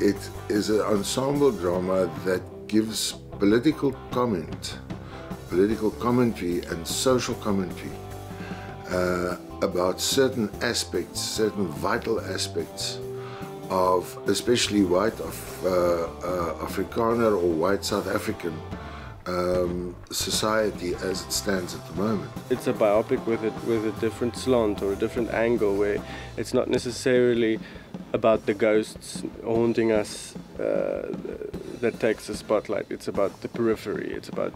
It is an ensemble drama that gives political comment, political commentary and social commentary uh, about certain aspects, certain vital aspects of especially white of, uh, uh, Afrikaner or white South African um, society as it stands at the moment. It's a biopic with a, with a different slant or a different angle where it's not necessarily about the ghosts haunting us uh, that takes the spotlight. It's about the periphery. It's about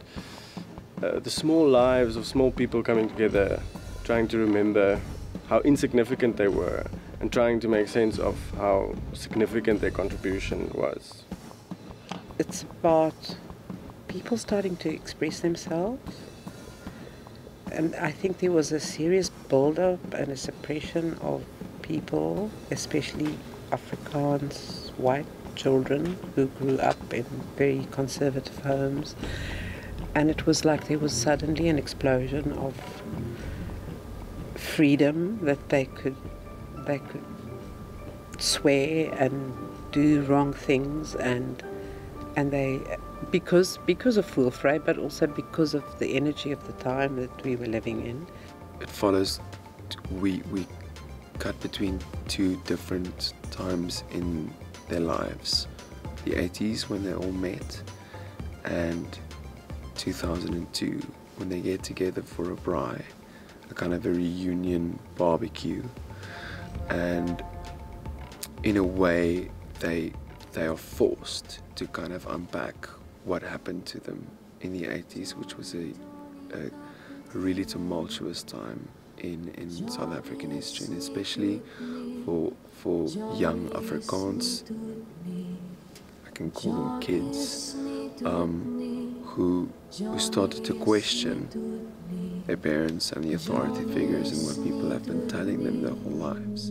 uh, the small lives of small people coming together, trying to remember how insignificant they were and trying to make sense of how significant their contribution was. It's about people starting to express themselves. And I think there was a serious build-up and a suppression of people, especially Afrikaans white children who grew up in very conservative homes. And it was like there was suddenly an explosion of freedom that they could they could swear and do wrong things and and they because because of Voelvry, but also because of the energy of the time that we were living in. It follows we we cut between two different times in their lives. The 80s when they all met and 2002 when they get together for a braai, a kind of a reunion barbecue and in a way they they are forced to kind of unpack what happened to them in the 80s which was a, a really tumultuous time in, in South African history and especially for for young Afrikaans I can call them kids um, who who started to question their parents and the authority figures and what people have been telling them their whole lives.